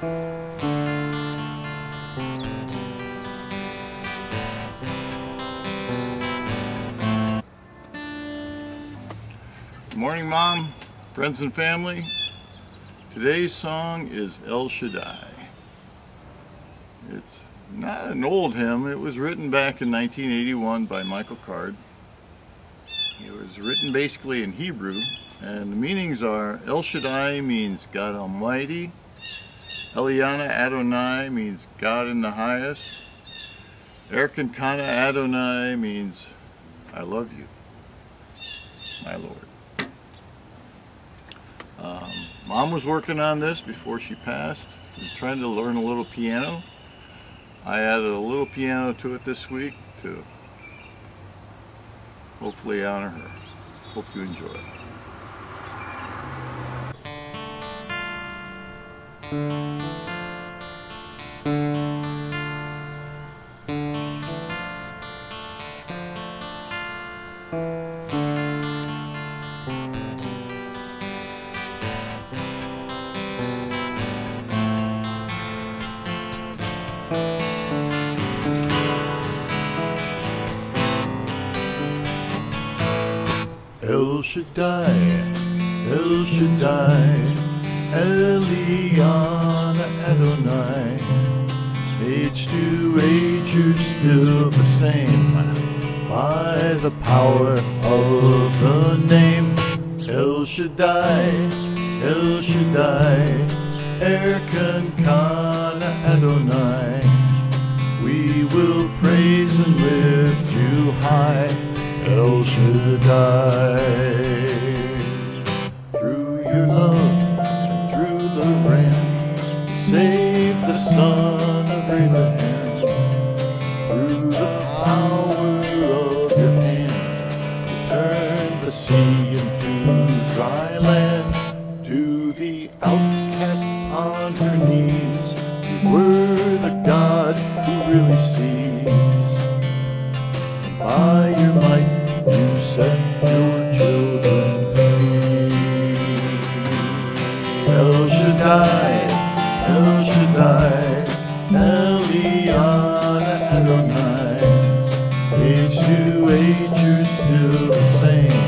Good morning, Mom, friends and family. Today's song is El Shaddai. It's not an old hymn. It was written back in 1981 by Michael Card. It was written basically in Hebrew, and the meanings are El Shaddai means God Almighty, El-Elyon na Adonai means God in the highest, Erkamka na Adonai means I love you, my Lord. Um, Mom was working on this before she passed. Trying to learn a little piano. I added a little piano to it this week to hopefully honor her. Hope you enjoy it. El Shaddai, El Shaddai, El-Elyon na Adonai. Age to age, you're still the same by the power of the name El Shaddai, El Shaddai, Erkan Adonai. We will praise and lift you high. El Shaddai. On her knees, you were the God who really sees. by your might you set your children free. El Shaddai, El Shaddai, El-Elyon na Adonai. Age to age you're still the same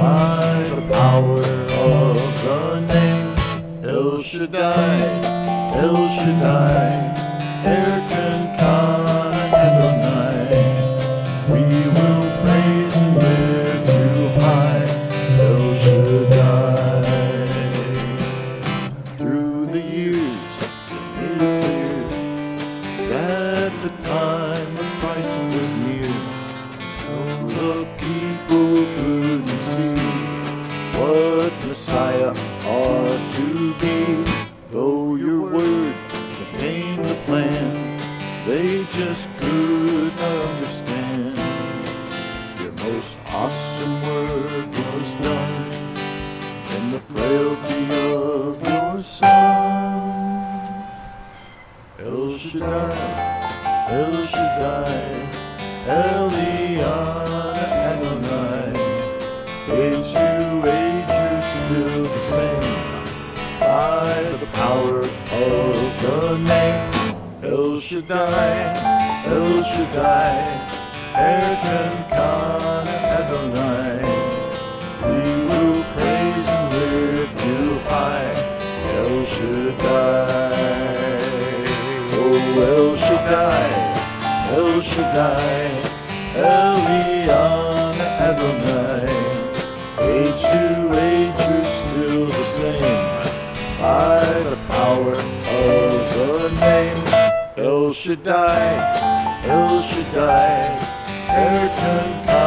by the power of the name El Shaddai, El Shaddai, Erkan they just could not understand. Your most awesome work was done in the frailty of your son. El Shaddai, El Shaddai, Eliana Shaddai, El Shaddai, Erkamka na Adonai. We will praise and lift you high, El Shaddai. Oh, El Shaddai, El Shaddai, El-Elyon na Adonai. Age to age, you're still the same by the power of the name El Shaddai, El Shaddai, Erkamka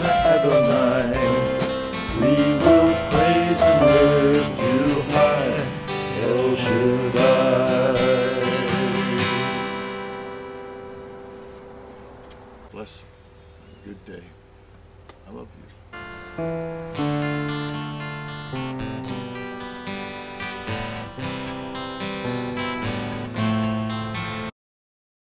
na Adonai.